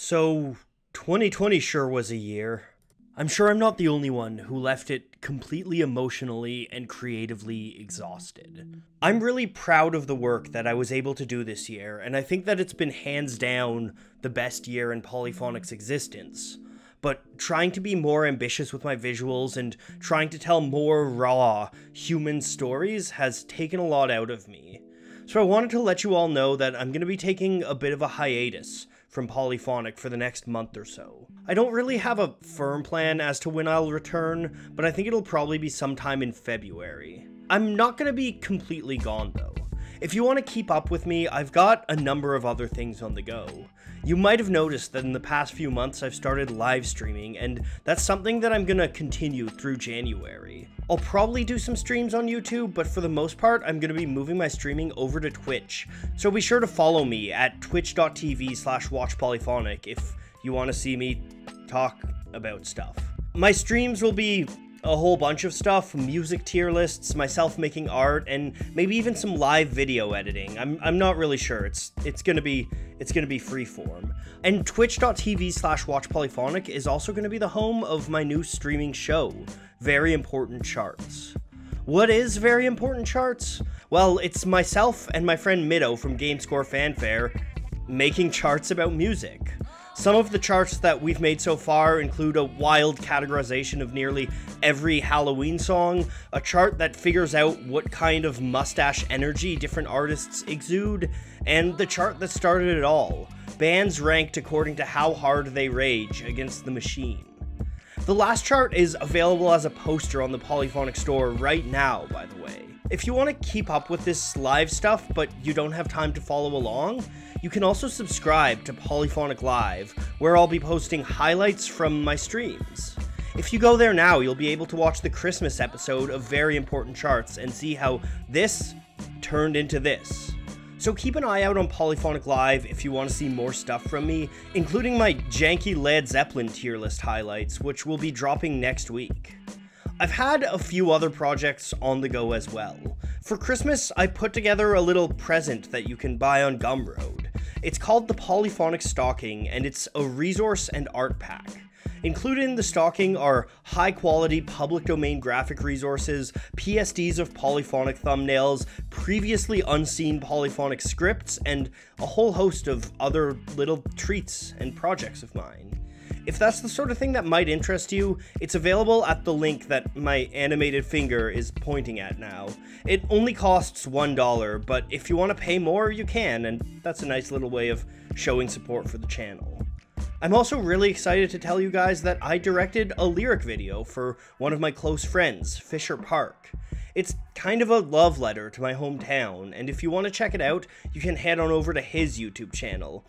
So, 2020 sure was a year. I'm sure I'm not the only one who left it completely emotionally and creatively exhausted. I'm really proud of the work that I was able to do this year, and I think that it's been hands down the best year in Polyphonic's existence. But trying to be more ambitious with my visuals and trying to tell more raw, human stories has taken a lot out of me. So I wanted to let you all know that I'm going to be taking a bit of a hiatus from Polyphonic for the next month or so. I don't really have a firm plan as to when I'll return, but I think it'll probably be sometime in February. I'm not going to be completely gone though. If you want to keep up with me, I've got a number of other things on the go. You might have noticed that in the past few months I've started live streaming, and that's something that I'm gonna continue through January. I'll probably do some streams on YouTube, but for the most part, I'm gonna be moving my streaming over to Twitch. So be sure to follow me at twitch.tv slash watchpolyphonic if you want to see me talk about stuff. My streams will be a whole bunch of stuff music tier lists myself making art and maybe even some live video editing. I'm, I'm not really sure. It's it's gonna be it's gonna be freeform. And twitch.tv slash watch polyphonic is also gonna be the home of my new streaming show very important charts. What is very important charts? Well it's myself and my friend Mido from gamescore fanfare making charts about music some of the charts that we've made so far include a wild categorization of nearly every Halloween song, a chart that figures out what kind of mustache energy different artists exude, and the chart that started it all bands ranked according to how hard they rage against the machine. The last chart is available as a poster on the Polyphonic store right now, by the way. If you want to keep up with this live stuff, but you don't have time to follow along, you can also subscribe to Polyphonic Live, where I'll be posting highlights from my streams. If you go there now, you'll be able to watch the Christmas episode of Very Important Charts and see how this turned into this. So keep an eye out on Polyphonic Live if you want to see more stuff from me, including my janky Led Zeppelin tier list highlights, which will be dropping next week. I've had a few other projects on the go as well. For Christmas, I put together a little present that you can buy on Gumroad. It's called the Polyphonic Stocking, and it's a resource and art pack. Included in the stocking are high quality public domain graphic resources, PSDs of polyphonic thumbnails, previously unseen polyphonic scripts, and a whole host of other little treats and projects of mine. If that's the sort of thing that might interest you, it's available at the link that my animated finger is pointing at now. It only costs $1, but if you want to pay more, you can, and that's a nice little way of showing support for the channel. I'm also really excited to tell you guys that I directed a lyric video for one of my close friends, Fisher Park. It's kind of a love letter to my hometown, and if you want to check it out, you can head on over to his YouTube channel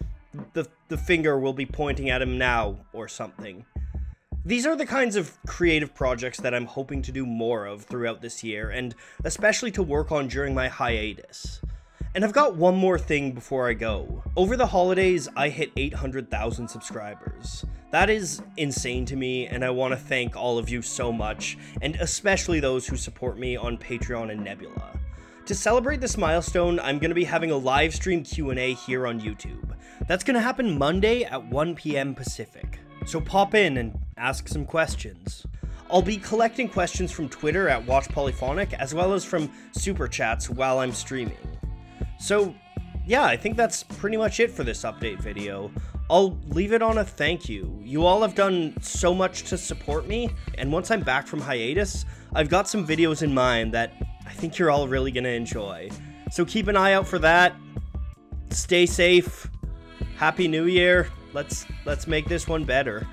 the the finger will be pointing at him now or something. These are the kinds of creative projects that I'm hoping to do more of throughout this year, and especially to work on during my hiatus. And I've got one more thing before I go. Over the holidays, I hit 800,000 subscribers. That is insane to me, and I want to thank all of you so much, and especially those who support me on Patreon and Nebula. To celebrate this milestone, I'm going to be having a live stream Q&A here on YouTube. That's going to happen Monday at 1 p.m. Pacific. So pop in and ask some questions. I'll be collecting questions from Twitter at Watch Polyphonic as well as from super chats while I'm streaming. So, yeah, I think that's pretty much it for this update video. I'll leave it on a thank you. You all have done so much to support me, and once I'm back from hiatus, I've got some videos in mind that I think you're all really going to enjoy. So keep an eye out for that. Stay safe. Happy New Year. Let's let's make this one better.